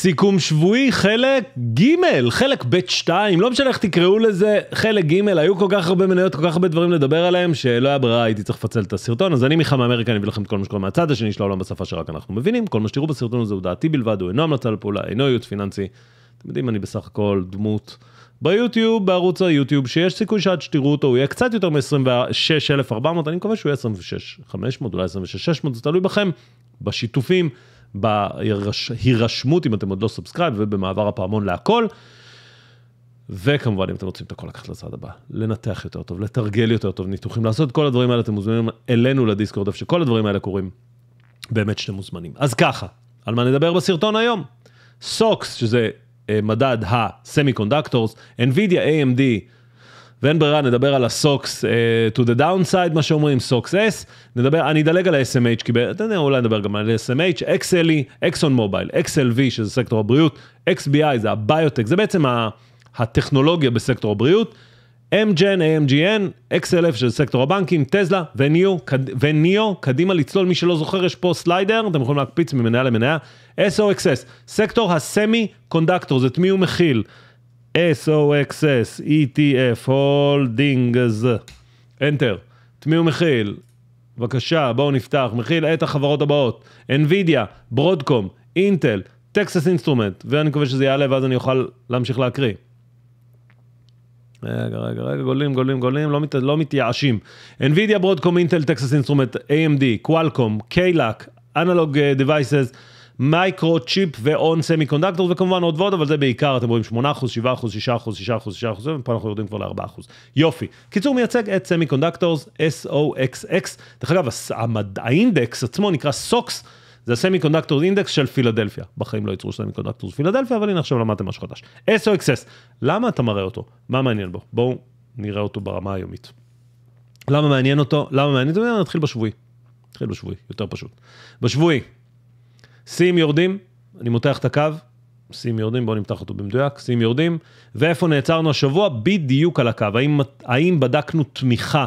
סיכום שבועי חלק ג', חלק ב' 2, לא משנה איך תקראו לזה, חלק ג', היו כל כך הרבה מניות, כל כך הרבה דברים לדבר עליהם, שלא היה ברירה, הייתי צריך לפצל את הסרטון, אז אני מיכה מאמריקה, אני אביא לכם את כל מה שקורה מהצד השני של העולם בשפה שרק אנחנו מבינים, כל מה שתראו בסרטון הזה הוא דעתי בלבד, הוא אינו המלצה לפעולה, אינו ייעוץ פיננסי, אתם יודעים, אני בסך הכל דמות ביוטיוב, בערוץ היוטיוב, שיש סיכוי שעד שתראו אותו, הוא יהיה קצת יותר מ-26,400, אני מקווה שהוא יהיה 26,500, אולי 26,600, זה תלוי בכם, בשיתופים. בהירשמות אם אתם עוד לא subscribe ובמעבר הפעמון להכל. וכמובן אם אתם רוצים את הכל לקחת לצעד הבא, לנתח יותר טוב, לתרגל יותר טוב, ניתוחים, לעשות כל הדברים האלה, אתם מוזמנים אלינו לדיסקורד, איפה שכל הדברים האלה קורים, באמת שאתם מוזמנים. אז ככה, על מה נדבר בסרטון היום? סוקס, שזה אה, מדד ה semiconductors, NVIDIA, AMD, ואין ברירה, נדבר על ה SOXS אה, to the downside, מה שאומרים, סוקס S, נדבר, אני אדלג על ה-SMH, כי אתה יודע, אולי נדבר גם על SMH, XLE, אקסון מובייל, XLV, שזה סקטור הבריאות, XBI זה הביוטק, זה בעצם הטכנולוגיה בסקטור הבריאות, MGN, AMGN, XLF שזה סקטור הבנקים, טזלה וניו, וניו, קדימה לצלול, מי שלא זוכר, יש פה slider, אתם יכולים להקפיץ ממניה למניה, SOXS, סקטור ה semiconductor, את מי הוא מכיל? SOXS, ETF, holdings, Enter, את מי הוא מכיל? בבקשה, בואו נפתח, מכיל את החברות הבאות, NVIDIA, Broadcom, אינטל, Texas Instruments, ואני מקווה שזה יעלה ואז אני אוכל להמשיך להקריא. רגע, רגע, רגע, גולים, גולים, גולים, לא, מת, לא מתייאשים. NVIDIA, Broadcom, אינטל, Texas Instruments, AMD, Qualcomm, KLAC, Analog, Microchip ו ON Semiconductor וכמובן עוד ועוד אבל זה בעיקר אתם רואים 8% 7% 6% 6% 6% ופה אנחנו יורדים כבר ל-4%. יופי. קיצור מייצג את semiconductors SOXX. דרך אגב האינדקס עצמו נקרא SOX. זה ה semiconductor index של פילדלפיה. בחיים לא ייצרו semiconductor פילדלפיה אבל הנה עכשיו למדתם משהו חדש. SOXS. למה אתה מראה אותו? מה מעניין בו? בואו נראה אותו ברמה היומית. למה מעניין אותו? למה מעניין אותו? נתחיל בשבועי. נתחיל בשבועי, יותר פשוט. בשבועי. שיאים יורדים, אני מותח את הקו, שיאים יורדים, בואו נמתח אותו במדויק, שיאים יורדים, ואיפה נעצרנו השבוע? בדיוק על הקו. האם, האם בדקנו תמיכה,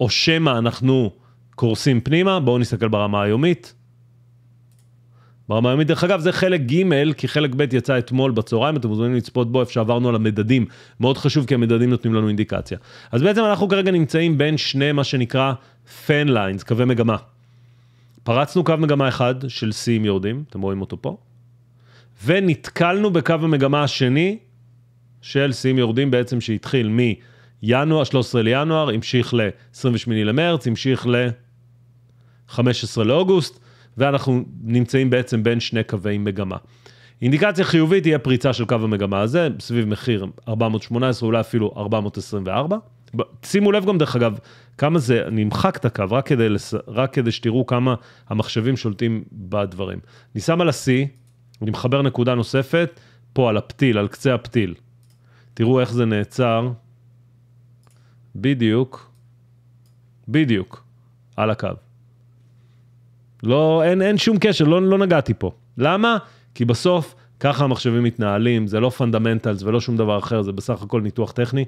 או שמא אנחנו קורסים פנימה? בואו נסתכל ברמה היומית. ברמה היומית, דרך אגב, זה חלק ג', כי חלק ב' יצא אתמול בצהריים, אתם מוזמנים לצפות בו איפה שעברנו על המדדים. מאוד חשוב, כי המדדים נותנים לנו אינדיקציה. אז בעצם אנחנו כרגע נמצאים בין שני, מה שנקרא, fan lines, קווי מגמה. פרצנו קו מגמה אחד של שיאים יורדים, אתם רואים אותו פה, ונתקלנו בקו המגמה השני של שיאים יורדים בעצם שהתחיל מינואר, 13 לינואר, המשיך ל-28 למרץ, המשיך ל-15 לאוגוסט, ואנחנו נמצאים בעצם בין שני קווי מגמה. אינדיקציה חיובית תהיה פריצה של קו המגמה הזה, סביב מחיר 418, אולי אפילו 424. שימו לב גם דרך אגב, כמה זה, אני אמחק את הקו רק כדי, לס... רק כדי שתראו כמה המחשבים שולטים בדברים. אני שם על ה-C, אני מחבר נקודה נוספת, פה על הפתיל, על קצה הפתיל. תראו איך זה נעצר, בדיוק, בדיוק, על הקו. לא, אין, אין שום קשר, לא, לא נגעתי פה. למה? כי בסוף ככה המחשבים מתנהלים, זה לא fundamentals ולא שום דבר אחר, זה בסך הכל ניתוח טכני.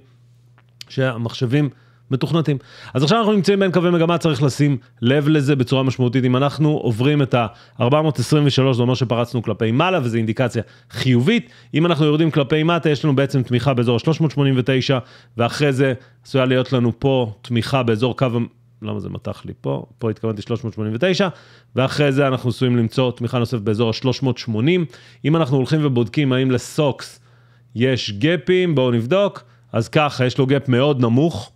שהמחשבים מתוכנתים. אז עכשיו אנחנו נמצאים בין קווי מגמה, צריך לשים לב לזה בצורה משמעותית. אם אנחנו עוברים את ה-423, זה אומר שפרצנו כלפי מעלה, וזו אינדיקציה חיובית. אם אנחנו יורדים כלפי מטה, יש לנו בעצם תמיכה באזור ה-389, ואחרי זה עשויה להיות לנו פה תמיכה באזור קו... למה זה מתח לי פה? פה התכוונתי 389, ואחרי זה אנחנו עשויים למצוא תמיכה נוספת באזור ה-380. אם אנחנו הולכים ובודקים האם לסוקס יש גאפים, בואו נבדוק. אז ככה, יש לו gap מאוד נמוך,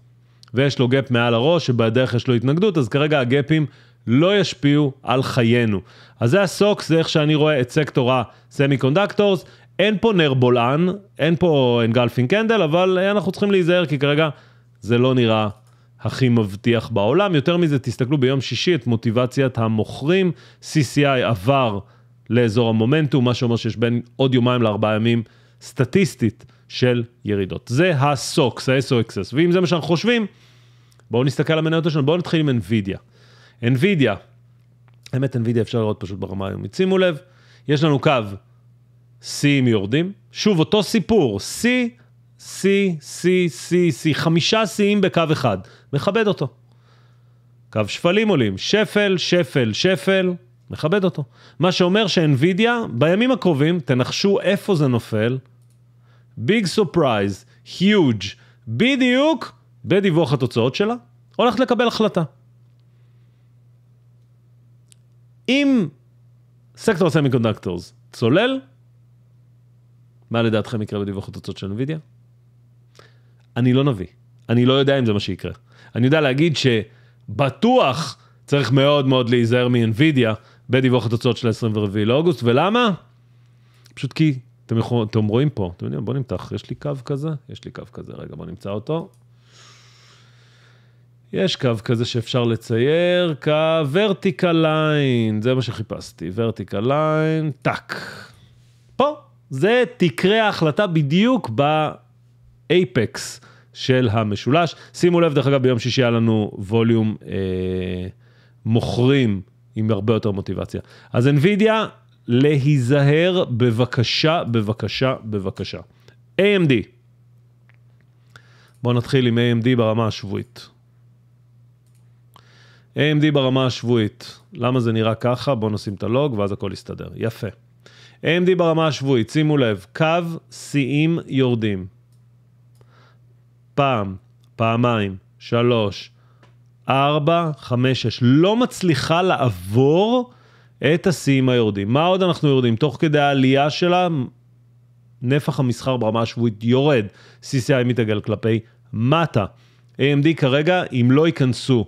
ויש לו gap מעל הראש, שבדרך יש לו התנגדות, אז כרגע הגאפים לא ישפיעו על חיינו. אז זה ה SOX, זה איך שאני רואה את סקטור ה semiconductors. אין פה נר בולען, אין פה engulfing candle, אבל אנחנו צריכים להיזהר, כי כרגע זה לא נראה הכי מבטיח בעולם. יותר מזה, תסתכלו ביום שישי את מוטיבציית המוכרים. CCI עבר לאזור המומנטום, מה שאומר שיש בין עוד יומיים לארבעה ימים, סטטיסטית. של ירידות. זה הסוקס, ה-SOXS, ואם זה מה שאנחנו חושבים, בואו נסתכל על המניות שלנו, בואו נתחיל עם NVIDIA. NVIDIA, האמת NVIDIA אפשר לראות פשוט ברמה היומית. שימו לב, יש לנו קו C'ים יורדים, שוב אותו סיפור, C, C, C, C, C, חמישה C'ים בקו אחד, מכבד אותו. קו שפלים עולים, שפל, שפל, שפל, מכבד אותו. מה שאומר ש NVIDIA, בימים הקרובים, תנחשו איפה זה נופל, big surprise, huge, בדיוק בדיווח התוצאות שלה, הולכת לקבל החלטה. אם סקטור ה semiconductors צולל, מה לדעתכם יקרה בדיווח התוצאות של NVIDIA? אני לא נביא, אני לא יודע אם זה מה שיקרה. אני יודע להגיד שבטוח צריך מאוד מאוד להיזהר מ-NVIDIA בדיווח התוצאות של ה-24 לאוגוסט, ולמה? פשוט כי, אתם, יכול, אתם רואים פה, אתם יודעים, בואו נמתח, יש לי קו כזה? יש לי קו כזה, רגע, בואו נמצא אותו. יש קו כזה שאפשר לצייר, קו vertical line, זה מה שחיפשתי, vertical line, טאק. פה, זה תקרה ההחלטה בדיוק באייפקס של המשולש. שימו לב, דרך אגב, ביום שישי היה לנו ווליום אה, מוכרים עם הרבה יותר מוטיבציה. אז NVIDIA, להיזהר בבקשה, בבקשה, בבקשה. AMD, בואו נתחיל עם AMD ברמה השבועית. AMD ברמה השבועית, למה זה נראה ככה? בואו נשים את הלוג ואז הכל יסתדר. יפה. AMD ברמה השבועית, שימו לב, קו שיאים יורדים. פעם, פעמיים, שלוש, ארבע, חמש, שש. לא מצליחה לעבור את השיאים היורדים. מה עוד אנחנו יורדים? תוך כדי העלייה שלה, נפח המסחר ברמה השבועית יורד. CCI מתעגל כלפי מטה. AMD כרגע, אם לא ייכנסו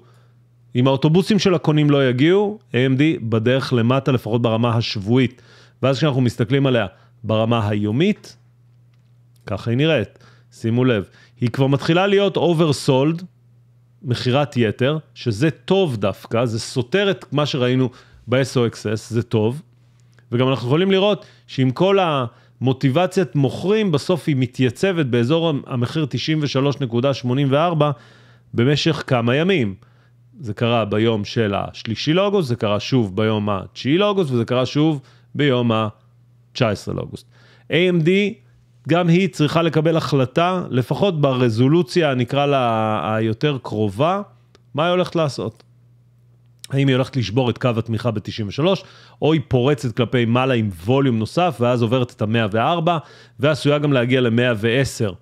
אם האוטובוסים של הקונים לא יגיעו, AMD בדרך למטה לפחות ברמה השבועית. ואז כשאנחנו מסתכלים עליה ברמה היומית, ככה היא נראית. שימו לב, היא כבר מתחילה להיות oversold, מכירת יתר, שזה טוב דווקא, זה סותר את מה שראינו ב-SOXS, זה טוב. וגם אנחנו יכולים לראות שעם כל המוטיבציית מוכרים, בסוף היא מתייצבת באזור המחיר 93.84 במשך כמה ימים. זה קרה ביום של השלישי לאוגוסט, זה קרה שוב ביום התשיעי לאוגוסט, וזה קרה שוב ביום ה-19 לאוגוסט. AMD, גם היא צריכה לקבל החלטה, לפחות ברזולוציה, נקרא לה היותר קרובה, מה היא הולכת לעשות. האם היא הולכת לשבור את קו התמיכה ב-93, או היא פורצת כלפי מעלה עם ווליום נוסף, ואז עוברת את ה-104, ועשויה גם להגיע ל-110.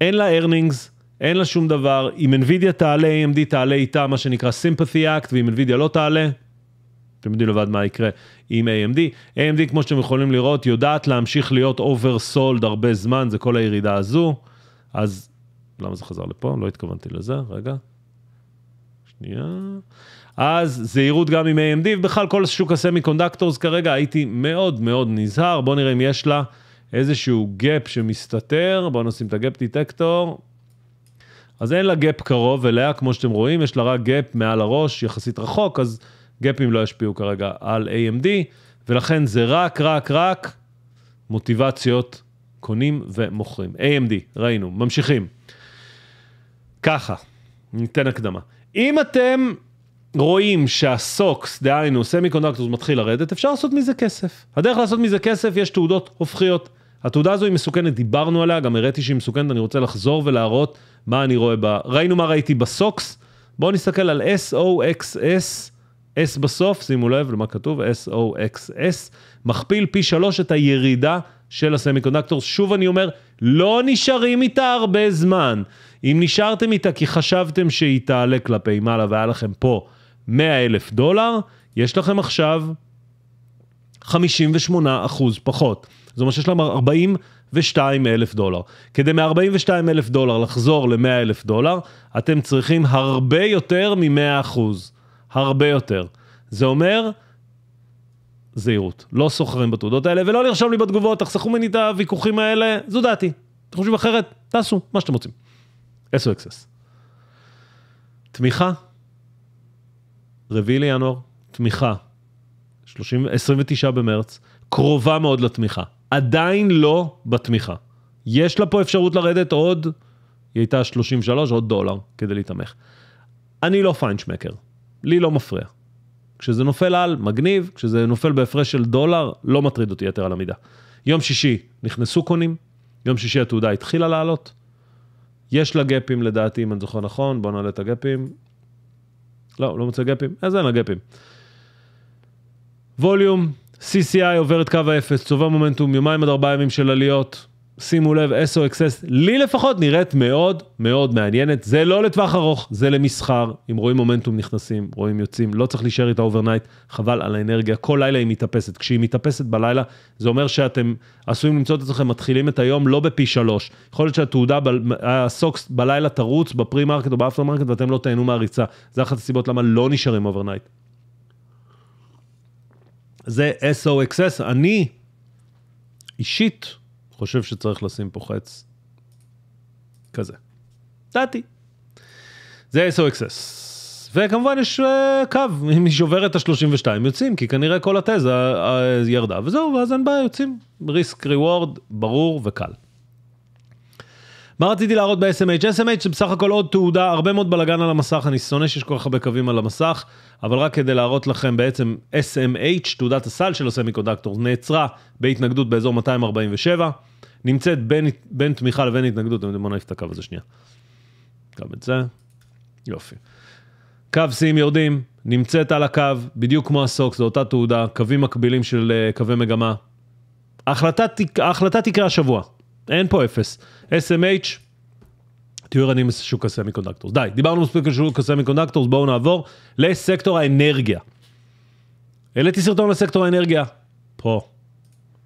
אין לה ארנינגס, אין לה שום דבר, אם NVIDIA תעלה, AMD תעלה איתה מה שנקרא Sympathy Act, ואם NVIDIA לא תעלה, אתם יודעים לבד מה יקרה עם AMD. AMD, כמו שאתם יכולים לראות, יודעת להמשיך להיות oversold הרבה זמן, זה כל הירידה הזו. אז למה זה חזר לפה? לא התכוונתי לזה, רגע. שנייה. אז זהירות גם עם AMD, ובכלל כל שוק ה semiconductors כרגע הייתי מאוד מאוד נזהר. בואו נראה אם יש לה איזשהו gap שמסתתר, בואו נשים את ה gap detector. אז אין לה gap קרוב אליה, כמו שאתם רואים, יש לה רק gap מעל הראש, יחסית רחוק, אז גאפים לא ישפיעו כרגע על AMD, ולכן זה רק, רק, רק מוטיבציות קונים ומוכרים. AMD, ראינו, ממשיכים. ככה, ניתן הקדמה. אם אתם רואים שה SOX, דהיינו semiconductors מתחיל לרדת, אפשר לעשות מזה כסף. הדרך לעשות מזה כסף, יש תעודות הופכיות. התעודה הזו היא מסוכנת, דיברנו עליה, גם הראיתי שהיא מסוכנת, אני רוצה לחזור ולהראות מה אני רואה בה. ראינו מה ראיתי ב SOX, בואו נסתכל על SOXS, S בסוף, שימו לב למה כתוב, SOXS, מכפיל פי שלוש את הירידה של הסמי קונדקטור. שוב אני אומר, לא נשארים איתה הרבה זמן. אם נשארתם איתה כי חשבתם שהיא תעלה כלפי מעלה והיה לכם פה 100 אלף דולר, יש לכם עכשיו 58 אחוז פחות. זאת אומרת שיש להם 42 אלף דולר. כדי מ-42 אלף דולר לחזור ל-100 אלף דולר, אתם צריכים הרבה יותר מ-100 אחוז. הרבה יותר. זה אומר, זהירות. לא סוחרים בתעודות האלה, ולא לרשום לי בתגובות, תחסכו ממני את הוויכוחים האלה, זו דעתי. אתם חושבים אחרת? תעשו, מה שאתם רוצים. SOXS. תמיכה, רביעי לינואר, תמיכה, 30, 29 במרץ, קרובה מאוד לתמיכה. עדיין לא בתמיכה. יש לה פה אפשרות לרדת עוד, היא הייתה 33, עוד דולר כדי להתמך. אני לא פיינשמקר, לי לא מפריע. כשזה נופל על, מגניב, כשזה נופל בהפרש של דולר, לא מטריד אותי יתר על המידה. יום שישי נכנסו קונים, יום שישי התעודה התחילה לעלות, יש לה גפים לדעתי, אם אני זוכר נכון, בוא נעלה את הגפים. לא, לא מוצא גפים, אז אין לה גפים. volume, CCI עובר את קו האפס, צובר מומנטום, יומיים עד ארבעה ימים של עליות. שימו לב, SOXS, לי לפחות נראית מאוד מאוד מעניינת. זה לא לטווח ארוך, זה למסחר. אם רואים מומנטום נכנסים, רואים יוצאים, לא צריך להישאר איתה overnight, חבל על האנרגיה. כל לילה היא מתאפסת. כשהיא מתאפסת בלילה, זה אומר שאתם עשויים למצוא את עצמכם מתחילים את היום לא בפי שלוש. יכול להיות שהתעודה, ה SOXS בלילה תרוץ ב pre-market או ב after market ואתם לא תהנו מהריצה. זה אחת הסיבות למה לא נשארים overnight. זה SOXS, אני אישית חושב שצריך לשים פה חץ כזה. דעתי. זה SOXS. וכמובן יש אה, קו, אם היא שוברת את ה-32 יוצאים, כי כנראה כל התזה אה, ירדה, וזהו, ואז אין בעיה, יוצאים. risk reward, ברור וקל. מה רציתי להראות ב-SMH? SMH זה בסך הכל עוד תעודה, הרבה מאוד בלאגן על המסך, אני שונא שיש כל כך הרבה קווים על המסך, אבל רק כדי להראות לכם בעצם SMH, תעודת הסל של הסמי קונדקטור, נעצרה בהתנגדות באזור 247, נמצאת בין, בין תמיכה לבין התנגדות, בוא נעיף את הקו הזה שנייה. גם את זה, יופי. קו שיאים יורדים, נמצאת על הקו, בדיוק כמו הסוקס, זו אותה תעודה, קווים מקבילים של uh, קווי מגמה. ההחלטה תקרה השבוע, אין פה אפס. SMH, תהיו ערניים לשוק ה semiconductors. די, דיברנו מספיק על שוק ה semiconductors, בואו נעבור לסקטור האנרגיה. העליתי סרטון לסקטור האנרגיה, פה.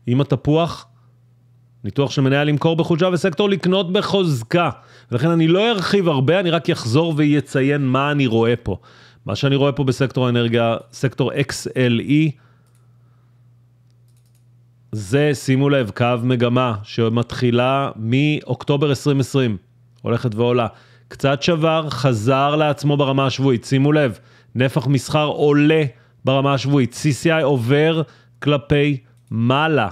עם התפוח, ניתוח של מניה למכור בחולשה וסקטור לקנות בחוזקה. ולכן אני לא ארחיב הרבה, אני רק אחזור ויציין מה אני רואה פה. מה שאני רואה פה בסקטור האנרגיה, סקטור XLE, זה, שימו לב, קו מגמה שמתחילה מאוקטובר 2020, הולכת ועולה. קצת שבר, חזר לעצמו ברמה השבועית, שימו לב, נפח מסחר עולה ברמה השבועית, CCI עובר כלפי מעלה.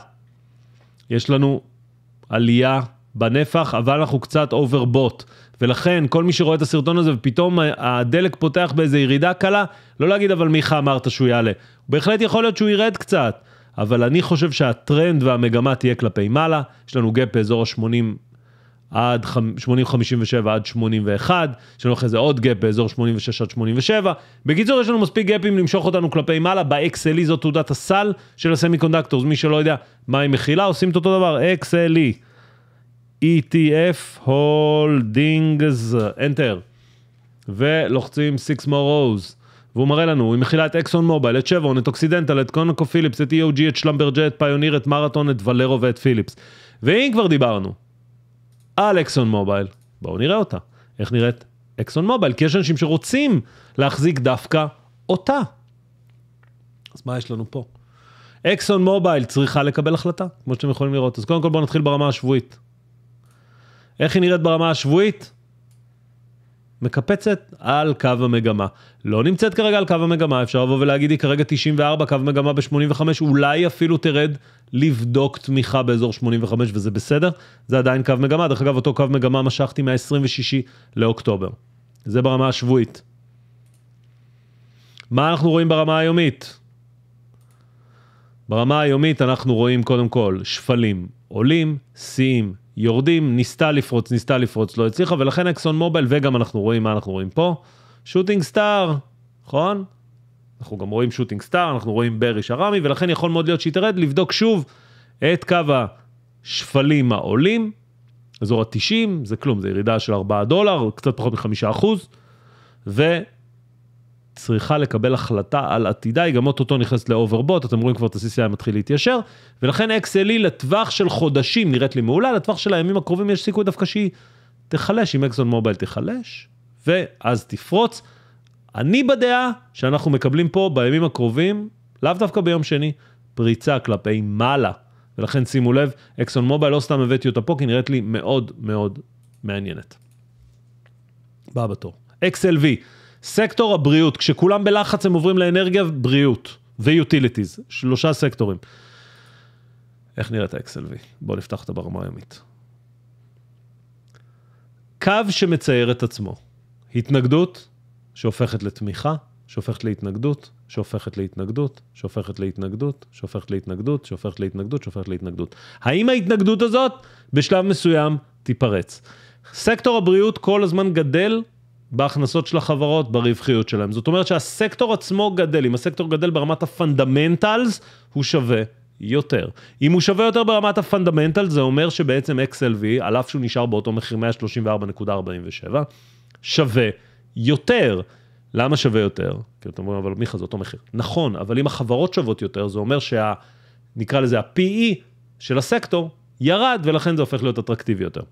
יש לנו עלייה בנפח, אבל אנחנו קצת overbought. ולכן, כל מי שרואה את הסרטון הזה ופתאום הדלק פותח באיזה ירידה קלה, לא להגיד אבל מיכה אמרת שהוא יעלה. בהחלט יכול להיות שהוא ירד קצת. אבל אני חושב שהטרנד והמגמה תהיה כלפי מעלה, יש לנו gap באזור ה-80 עד 80-57 עד 81, יש לנו אחרי זה עוד gap באזור 86 עד 87. בקיצור, יש לנו מספיק גאפים למשוך אותנו כלפי מעלה, ב-XLE זו תעודת הסל של ה semiconductors, מי שלא יודע מה היא מכילה, עושים את אותו דבר, XLE, ETF, holdings, Enter, ולוחצים 6 more rows. והוא מראה לנו, היא מכילה את אקסון מובייל, את שברון, את אוקסידנטל, את קונוקו פיליפס, את EOG, את שלמברג'ה, את פיוניר, את מרתון, את ולרו ואת פיליפס. ואם כבר דיברנו על אקסון מובייל, בואו נראה אותה. איך נראית אקסון מובייל? כי יש אנשים שרוצים להחזיק דווקא אותה. אז מה יש לנו פה? אקסון מובייל צריכה לקבל החלטה, כמו שאתם יכולים לראות. אז קודם כל בואו נתחיל ברמה השבועית. איך היא נראית ברמה השבועית? מקפצת על קו המגמה. לא נמצאת כרגע על קו המגמה, אפשר לבוא ולהגיד היא כרגע 94, קו מגמה ב-85, אולי אפילו תרד לבדוק תמיכה באזור 85 וזה בסדר, זה עדיין קו מגמה. דרך אגב, אותו קו מגמה משכתי מה-26 לאוקטובר. זה ברמה השבועית. מה אנחנו רואים ברמה היומית? ברמה היומית אנחנו רואים קודם כל שפלים עולים, שיאים יורדים, ניסתה לפרוץ, ניסתה לפרוץ, לא הצליחה, ולכן אקסון מובייל, וגם אנחנו רואים מה אנחנו רואים פה, shooting star, נכון? אנחנו גם רואים shooting star, אנחנו רואים bearish harami, ולכן יכול מאוד להיות שהיא תרד לבדוק שוב את קו השפלים העולים, אזור ה-90, זה כלום, זה ירידה של 4 דולר, קצת פחות מ-5 אחוז, ו... צריכה לקבל החלטה על עתידה, היא גם אוטוטו נכנסת ל overbought, אתם רואים כבר את ה-CCI מתחיל להתיישר, ולכן XLE לטווח של חודשים נראית לי מעולה, לטווח של הימים הקרובים יש סיכוי דווקא שהיא תיחלש, אם אקסון מובייל תיחלש, ואז תפרוץ. אני בדעה שאנחנו מקבלים פה בימים הקרובים, לאו דווקא ביום שני, פריצה כלפי מעלה. ולכן שימו לב, אקסון מובייל לא סתם הבאתי אותה פה, כי נראית לי מאוד מאוד מעניינת. באה בתור. XLV. סקטור הבריאות, כשכולם בלחץ הם עוברים לאנרגיה, בריאות ו utilities, שלושה סקטורים. איך נראית ה-XLV? בואו נפתח אותה ברמה היומית. קו שמצייר את עצמו, התנגדות שהופכת לתמיכה, שהופכת להתנגדות, שהופכת להתנגדות, שהופכת להתנגדות, שהופכת להתנגדות, שהופכת להתנגדות, שהופכת להתנגדות. האם ההתנגדות הזאת בשלב מסוים תיפרץ? סקטור הבריאות כל הזמן גדל בהכנסות של החברות, ברווחיות שלהם. זאת אומרת שהסקטור עצמו גדל, אם הסקטור גדל ברמת ה fundamentals, הוא שווה יותר. אם הוא שווה יותר ברמת ה fundamental, זה אומר שבעצם XLV, על אף שהוא נשאר באותו מחיר 134.47, שווה יותר. למה שווה יותר? כי אתם אומרים, אבל מיכה זה אותו מחיר. נכון, אבל אם החברות שוות יותר, זה אומר שה... נקרא לזה ה-PE של הסקטור ירד, ולכן זה הופך להיות אטרקטיבי יותר.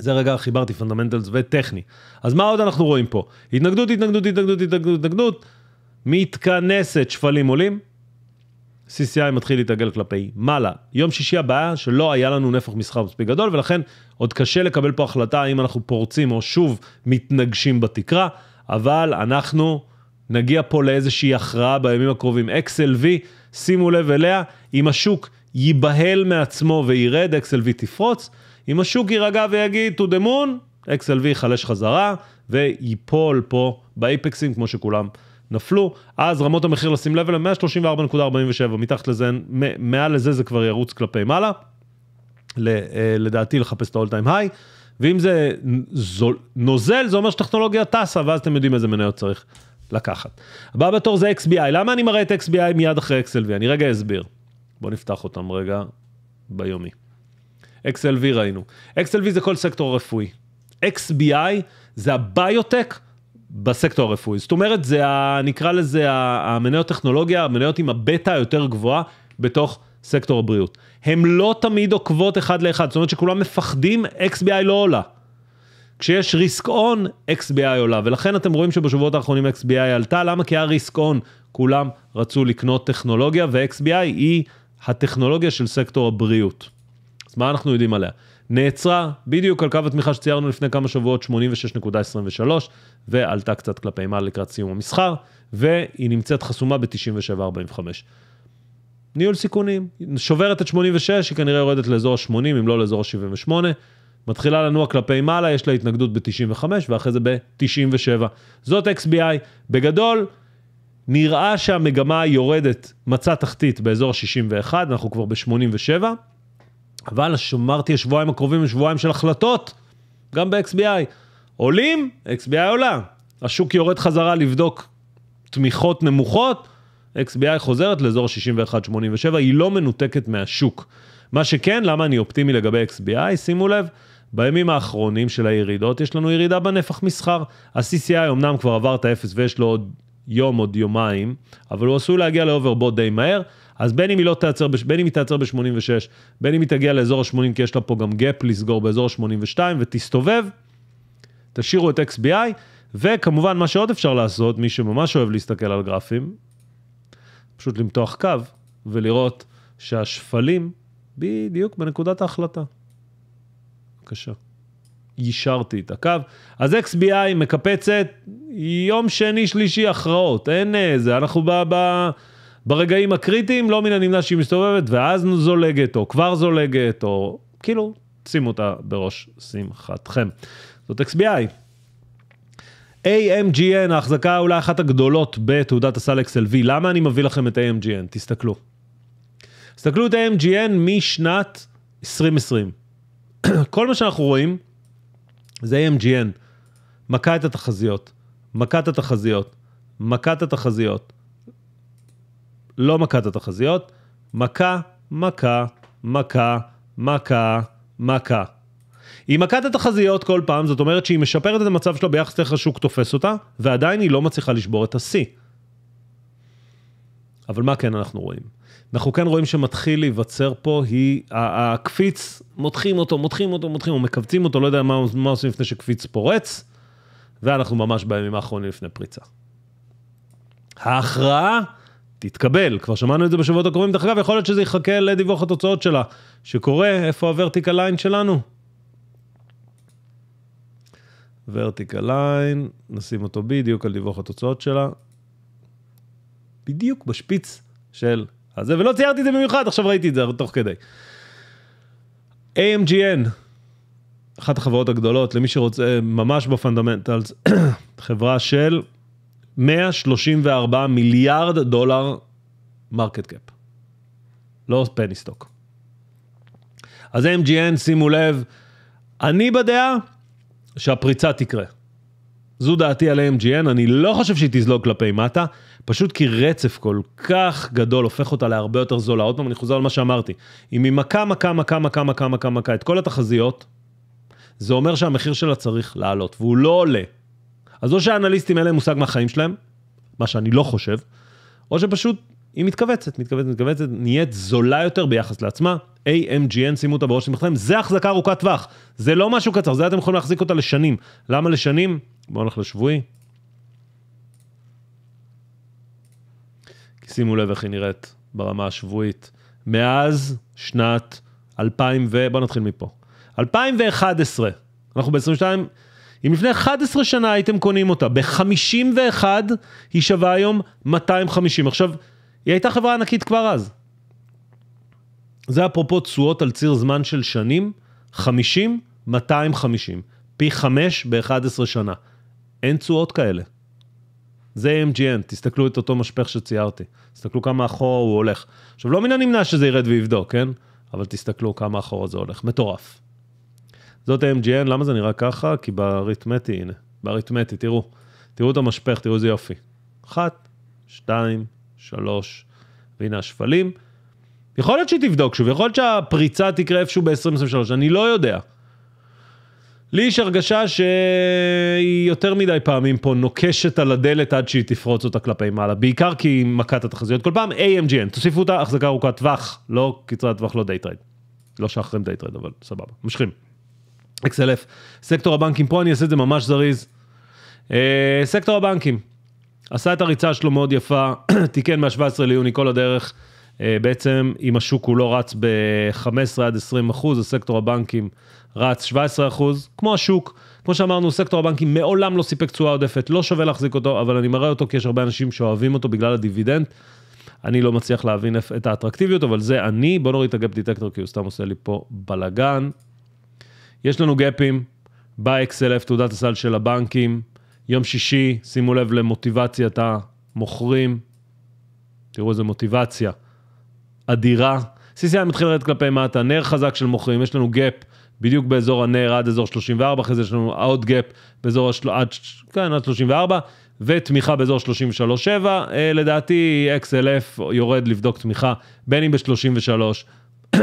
זה רגע חיברתי fundamentals וטכני. אז מה עוד אנחנו רואים פה? התנגדות, התנגדות, התנגדות, התנגדות, התנגדות, מתכנסת, שפלים עולים, CCI מתחיל להתעגל כלפי מעלה. יום שישי הבעיה שלא היה לנו נפח מסחר מספיק גדול, ולכן עוד קשה לקבל פה החלטה האם אנחנו פורצים או שוב מתנגשים בתקרה, אבל אנחנו נגיע פה לאיזושהי הכרעה בימים הקרובים. XLV, שימו לב אליה, אם השוק ייבהל מעצמו וירד, XLV תפרוץ. אם השוק יירגע ויגיד to the moon, XLV יחלש חזרה וייפול פה באייפקסים כמו שכולם נפלו. אז רמות המחיר לשים לב אליהם 134.47, מתחת לזה, מעל לזה זה כבר ירוץ כלפי מעלה. אה, לדעתי לחפש את ה-all time high, ואם זה זול, נוזל זה אומר שטכנולוגיה טסה ואז אתם יודעים איזה מניות צריך לקחת. הבא בתור זה XBI, למה אני מראה את XBI מיד אחרי XLV? אני רגע אסביר. בואו נפתח אותם רגע ביומי. XLV ראינו. XLV זה כל סקטור רפואי. XBI זה הביוטק בסקטור הרפואי. זאת אומרת, זה ה, נקרא לזה המניות טכנולוגיה, המניות עם הבטא היותר גבוהה בתוך סקטור הבריאות. הן לא תמיד עוקבות אחד לאחד, זאת אומרת שכולם מפחדים, XBI לא עולה. כשיש ריסק און, XBI עולה, ולכן אתם רואים שבשבועות האחרונים XBI עלתה, למה? כי היה ריסק און, כולם רצו לקנות טכנולוגיה, ו-XBI היא הטכנולוגיה של סקטור הבריאות. אז מה אנחנו יודעים עליה? נעצרה בדיוק על קו התמיכה שציירנו לפני כמה שבועות 86.23 ועלתה קצת כלפי מעלה לקראת סיום המסחר והיא נמצאת חסומה ב-97.45. ניהול סיכונים, שוברת את 86, היא כנראה יורדת לאזור ה-80 אם לא לאזור ה-78, מתחילה לנוע כלפי מעלה, יש לה התנגדות ב-95 ואחרי זה ב-97. זאת XBI. בגדול, נראה שהמגמה יורדת, מצא תחתית באזור ה-61, אנחנו כבר ב-87. אבל שמרתי השבועיים הקרובים לשבועיים של החלטות, גם ב-XBI. עולים, XBI עולה. השוק יורד חזרה לבדוק תמיכות נמוכות, XBI חוזרת לאזור 61-87, היא לא מנותקת מהשוק. מה שכן, למה אני אופטימי לגבי XBI? שימו לב, בימים האחרונים של הירידות יש לנו ירידה בנפח מסחר. ה-CCI אמנם כבר עבר את האפס ויש לו עוד יום, עוד יומיים, אבל הוא עשוי להגיע ל overbought די מהר. אז בין אם היא לא תעצר, בין אם היא תעצר ב-86, בין אם היא תגיע לאזור ה-80, כי יש לה פה גם gap לסגור באזור ה-82, ותסתובב, תשאירו את XBI, וכמובן מה שעוד אפשר לעשות, מי שממש אוהב להסתכל על גרפים, פשוט למתוח קו ולראות שהשפלים בדיוק בנקודת ההחלטה. בבקשה. יישרתי את הקו. אז XBI מקפצת יום שני, שלישי, הכרעות, אין איזה, אנחנו ב... ב ברגעים הקריטיים לא מן הנמנע שהיא מסתובבת ואז זולגת או כבר זולגת או כאילו שימו אותה בראש שמחתכם. זאת XBI. AMGN, ההחזקה אולי אחת הגדולות בתעודת הסל XLV, למה אני מביא לכם את AMGN? תסתכלו. תסתכלו את AMGN משנת 2020. כל מה שאנחנו רואים זה AMGN, מכה את התחזיות, מכת התחזיות, מכת התחזיות, לא מכת התחזיות, מכה, מכה, מכה, מכה, מכה. היא מכת התחזיות כל פעם, זאת אומרת שהיא משפרת את המצב שלה ביחס לאיך השוק תופס אותה, ועדיין היא לא מצליחה לשבור את השיא. אבל מה כן אנחנו רואים? אנחנו כן רואים שמתחיל להיווצר פה, היא, הקפיץ, מותחים אותו, מותחים אותו, מותחים, או מכווצים אותו, לא יודע מה, מה עושים לפני שקפיץ פורץ, ואנחנו ממש בימים האחרונים לפני פריצה. ההכרעה תתקבל, כבר שמענו את זה בשבועות הקרובים, דרך אגב, יכול להיות שזה יחכה לדיווח התוצאות שלה, שקורה, איפה ה vertical line שלנו? vertical line, נשים אותו בדיוק על דיווח התוצאות שלה. בדיוק בשפיץ של הזה, ולא ציירתי את זה במיוחד, עכשיו ראיתי את זה תוך כדי. AMGN, אחת החברות הגדולות, למי שרוצה ממש ב fundamentals, חברה של 134 מיליארד דולר market cap. לא penny stock. אז AMGN, שימו לב, אני בדעה שהפריצה תקרה. זו דעתי על AMGN, אני לא חושב שהיא תזלוג כלפי מטה, פשוט כי רצף כל כך גדול הופך אותה להרבה יותר זולה. עוד פעם, אני חוזר על מה שאמרתי. אם היא מכה, מכה, מכה, מכה, מכה, מכה, מכה, את כל התחזיות, זה אומר שהמחיר שלה צריך לעלות, והוא לא עולה. אז או שהאנליסטים אין להם מושג מהחיים שלהם, מה שאני לא חושב, או שפשוט היא מתכווצת, מתכווצת, מתכווצת, נהיית זולה יותר ביחס לעצמה. AMGN, שימו אותה בראש שלכם, זה החזקה ארוכת טווח, זה לא משהו קצר, זה אתם יכולים להחזיק אותה לשנים. למה לשנים? בואו נלך לשבועי. שימו לב איך היא נראית ברמה השבועית. מאז שנת 2000 ו... בואו נתחיל מפה. 2011, אנחנו ב-22, אם לפני 11 שנה הייתם קונים אותה, ב-51 היא שווה היום 250. עכשיו, היא הייתה חברה ענקית כבר אז. זה אפרופו תשואות על ציר זמן של שנים, 50, 250. פי 5 ב-11 שנה. אין תשואות כאלה. זה MGN, תסתכלו את אותו משפך שציירתי. תסתכלו כמה אחורה הוא הולך. עכשיו, לא מן הנמנע שזה ירד ויבדוק, כן? אבל תסתכלו כמה אחורה זה הולך. מטורף. זאת MGN, למה זה נראה ככה? כי באריתמטי, הנה, באריתמטי, תראו. תראו את המשפך, תראו איזה יופי. אחת, שתיים, שלוש, והנה השפלים. יכול להיות שהיא תבדוק שוב, יכול להיות שהפריצה תקרה איפשהו ב-2023, אני לא יודע. לי יש הרגשה שהיא יותר מדי פעמים פה נוקשת על הדלת עד שהיא תפרוץ אותה כלפי מעלה, בעיקר כי היא מכה את התחזיות כל פעם, AMGN, תוסיפו אותה החזקה ארוכת טווח, לא קצרת טווח, לא day trade. לא שאחרים day trade, אבל סבבה, ממשיכים. XLF, סקטור הבנקים, פה אני אעשה את זה ממש זריז. אה, סקטור הבנקים, עשה את הריצה שלו מאוד יפה, תיקן מה-17 ליוני כל הדרך. אה, בעצם אם השוק הוא לא רץ ב-15 עד 20 אחוז, הסקטור הבנקים רץ 17 אחוז, כמו השוק. כמו שאמרנו, סקטור הבנקים מעולם לא סיפק תשואה עודפת, לא שווה להחזיק אותו, אבל אני מראה אותו כי יש הרבה אנשים שאוהבים אותו בגלל הדיבידנד. אני לא מצליח להבין את האטרקטיביות, אבל זה אני. בוא נוריד את ה gap detector כי הוא סתם עושה לי פה בלאגן. יש לנו גאפים ב-XLF, תעודת הסל של הבנקים. יום שישי, שימו לב למוטיבציית המוכרים. תראו איזה מוטיבציה. אדירה. CCI מתחיל לרדת כלפי מטה, נר חזק של מוכרים, יש לנו gap בדיוק באזור הנר עד אזור 34, אחרי זה יש לנו עוד gap באזור השל... עד, כן, עד 34, ותמיכה באזור 33.7, אה, לדעתי XLF יורד לבדוק תמיכה, בין אם ב-33,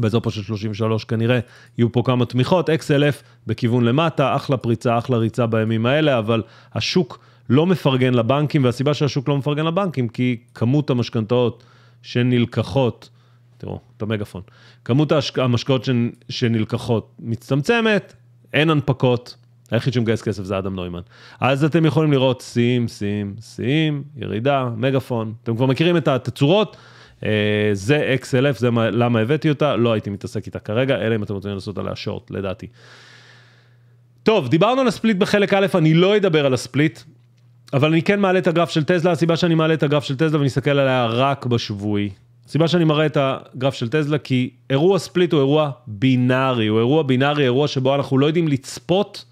באזור פה של 33 כנראה יהיו פה כמה תמיכות, XLF בכיוון למטה, אחלה פריצה, אחלה ריצה בימים האלה, אבל השוק לא מפרגן לבנקים, והסיבה שהשוק לא מפרגן לבנקים, כי כמות המשכנתאות שנלקחות, תראו, את המגפון, כמות המשקאות שנלקחות מצטמצמת, אין הנפקות, היחיד שמגייס כסף זה אדם נוימן. אז אתם יכולים לראות שיאים, שיאים, שיאים, ירידה, מגפון, אתם כבר מכירים את התצורות, זה XLF, זה למה הבאתי אותה, לא הייתי מתעסק איתה כרגע, אלא אם אתם רוצים לעשות עליה שורט, לדעתי. טוב, דיברנו על הספליט בחלק א', אני לא אדבר על הספליט, אבל אני כן מעלה את הגרף של טזלה, הסיבה שאני מעלה את הגרף של טזלה ואני אסתכל עליה רק בשבועי. הסיבה שאני מראה את הגרף של טזלה כי אירוע ספליט הוא אירוע בינארי, הוא אירוע בינארי, אירוע שבו אנחנו לא יודעים לצפות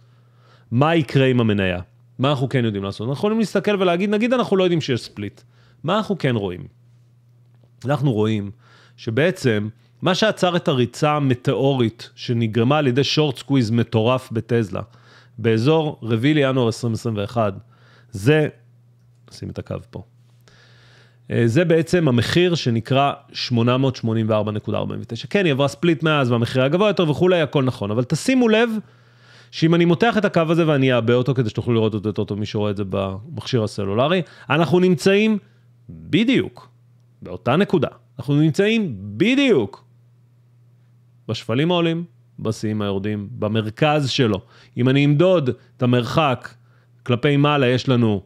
מה יקרה עם המניה. מה אנחנו כן יודעים לעשות? אנחנו יכולים להסתכל ולהגיד, נגיד אנחנו לא יודעים שיש ספליט. מה אנחנו כן רואים? אנחנו רואים שבעצם מה שעצר את הריצה המטאורית שנגרמה על ידי short squeeze מטורף בטזלה, באזור 4 לינואר 2021, זה, נשים את הקו פה, אה, זה בעצם המחיר שנקרא 884.49. כן, היא עברה split מאז והמחיר היה גבוה יותר וכולי, הכל נכון, אבל תשימו לב שאם אני מותח את הקו הזה ואני אעבה אותו כדי שתוכלו לראות אותו יותר טוב, מי שרואה את זה במכשיר הסלולרי, אנחנו נמצאים בדיוק באותה נקודה. אנחנו נמצאים בדיוק בשפלים העולים, בשיאים היורדים, במרכז שלו. אם אני אמדוד את המרחק כלפי מעלה יש לנו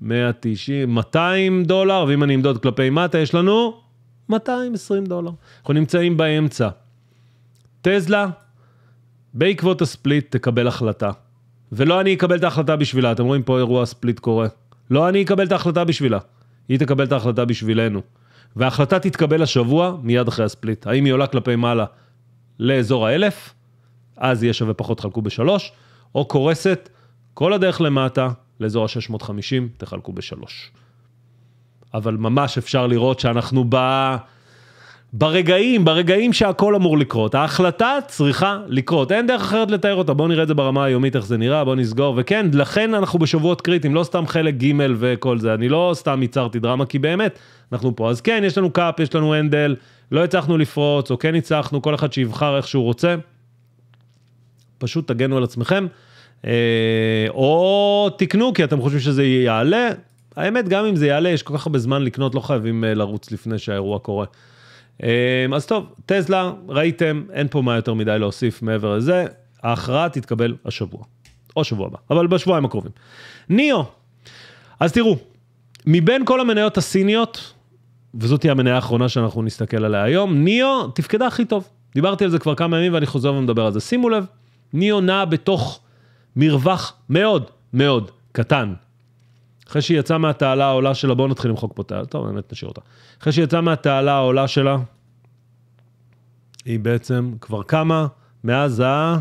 190, 200 דולר, ואם אני אמדוד כלפי מטה יש לנו 220 דולר. אנחנו נמצאים באמצע. טזלה, בעקבות הספליט תקבל החלטה. ולא אני אקבל את ההחלטה בשבילה, אתם רואים פה אירוע ספליט קורה. לא אני אקבל את ההחלטה בשבילה, היא תקבל את ההחלטה בשבילנו. וההחלטה תתקבל השבוע, מיד אחרי הספליט. האם היא עולה כלפי מעלה לאזור האלף, אז יהיה שווה פחות חלקו בשלוש, או קורסת כל הדרך למטה, לאזור ה-650, תחלקו בשלוש. אבל ממש אפשר לראות שאנחנו ב... ברגעים, ברגעים שהכל אמור לקרות, ההחלטה צריכה לקרות, אין דרך אחרת לתאר אותה, בואו נראה את זה ברמה היומית איך זה נראה, בואו נסגור, וכן, לכן אנחנו בשבועות קריטיים, לא סתם חלק ג' וכל זה, אני לא סתם ייצרתי דרמה, כי באמת, אנחנו פה. אז כן, יש לנו קאפ, יש לנו הנדל, לא הצלחנו לפרוץ, או כן הצלחנו, כל אחד שיבחר איך שהוא רוצה. פשוט תגנו על עצמכם, אה, או תקנו כי אתם חושבים שזה יעלה. האמת, גם אם זה יעלה, יש כל כך הרבה זמן לקנות, לא חייבים אה, לרוץ לפני שהאירוע קורה. אה, אז טוב, טזלה, ראיתם, אין פה מה יותר מדי להוסיף מעבר לזה, ההכרעה תתקבל השבוע, או שבוע הבא, אבל בשבועיים הקרובים. ניאו, אז תראו, מבין כל המניות הסיניות, וזאת תהיה המניה האחרונה שאנחנו נסתכל עליה היום, ניאו תפקדה הכי טוב. דיברתי על זה כבר כמה ימים ואני חוזר ומדבר על זה. שימו לב, ניאו נעה בתוך מרווח מאוד מאוד קטן. אחרי שהיא יצאה מהתעלה העולה שלה, בואו נתחיל למחוק פה תעלה, טוב, באמת נשאיר אותה. אחרי שהיא יצאה מהתעלה העולה שלה, היא בעצם כבר קמה מאז ה...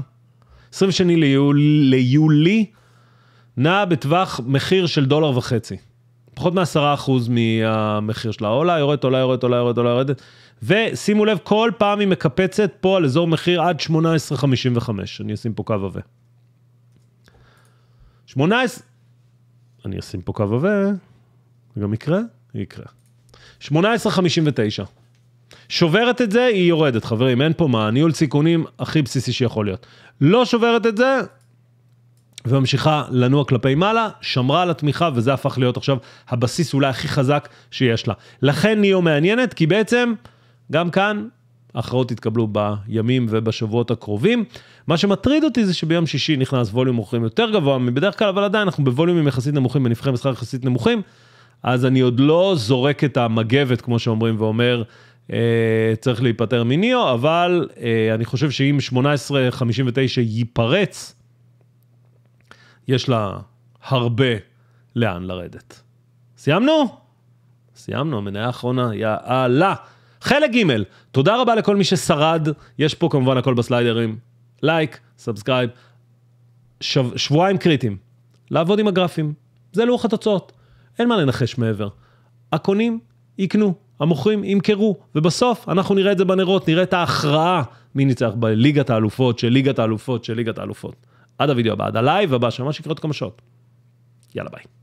22 ליולי, ליולי נעה בטווח מחיר של דולר וחצי. פחות מעשרה אחוז מהמחיר שלה, עולה, יורדת, עולה, יורדת, עולה, יורדת, עולה, יורדת. ושימו לב, כל פעם היא מקפצת פה על אזור מחיר עד 18.55, אני אשים פה קו עבה. 18, אני אשים פה קו עבה, זה גם יקרה? יקרה. 18.59. שוברת את זה, היא יורדת, חברים, אין פה מה, ניהול סיכונים הכי בסיסי שיכול להיות. לא שוברת את זה, וממשיכה לנוע כלפי מעלה, שמרה על התמיכה, וזה הפך להיות עכשיו הבסיס אולי הכי חזק שיש לה. לכן ניאו מעניינת, כי בעצם, גם כאן, ההכרעות יתקבלו בימים ובשבועות הקרובים. מה שמטריד אותי זה שביום שישי נכנס ווליום מוכרים יותר גבוה מבדרך כלל, אבל עדיין אנחנו בווליומים יחסית נמוכים, בנבחרי מסחר יחסית נמוכים, אז אני עוד לא זורק את המגבת, כמו שאומרים, ואומר, צריך להיפטר מניאו, אבל אה, אני חושב שאם 18.59 ייפרץ, יש לה הרבה לאן לרדת. סיימנו? סיימנו, המניה האחרונה, יאללה. חלק ג', תודה רבה לכל מי ששרד, יש פה כמובן הכל בסליידרים. לייק, subscribe. שב, שבועיים קריטיים, לעבוד עם הגרפים, זה לוח התוצאות, אין מה לנחש מעבר. הקונים יקנו, המוכרים ימכרו, ובסוף אנחנו נראה את זה בנרות, נראה את ההכרעה מי ניצח בליגת האלופות של ליגת האלופות של ליגת האלופות. עד הוידאו הבא, עד הלייב הבא, שממש יקרה עוד כמה שעות. יאללה ביי.